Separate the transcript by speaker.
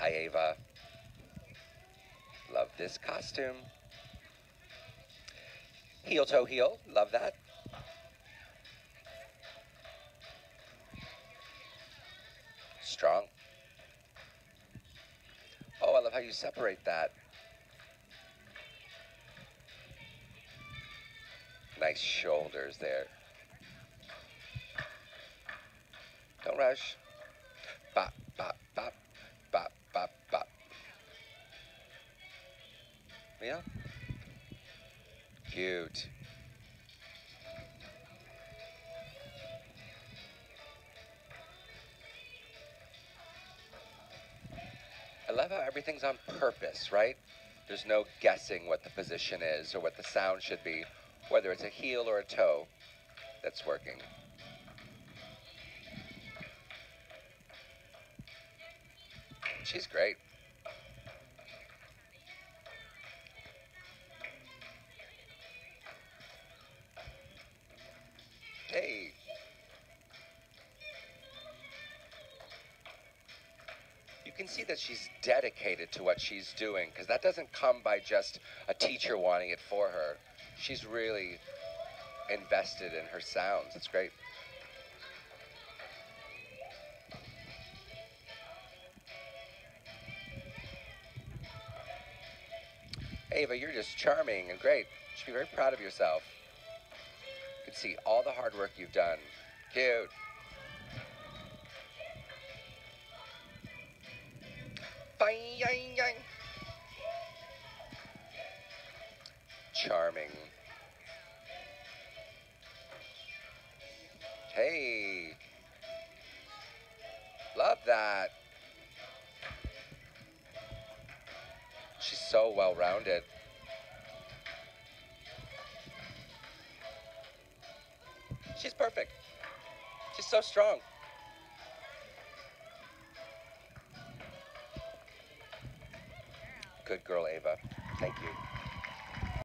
Speaker 1: Hi, Ava. Love this costume. Heel toe heel. Love that. Strong. Oh, I love how you separate that. Nice shoulders there. Don't rush. Bop, bop, bop, Yeah? Cute. I love how everything's on purpose, right? There's no guessing what the position is or what the sound should be, whether it's a heel or a toe that's working. She's great. Hey. You can see that she's dedicated to what she's doing because that doesn't come by just a teacher wanting it for her. She's really invested in her sounds. It's great. Ava, you're just charming and great. You should be very proud of yourself. See all the hard work you've done. Cute. Charming. Hey. Love that. She's so well She's perfect. She's so strong. Good girl, Ava. Thank you.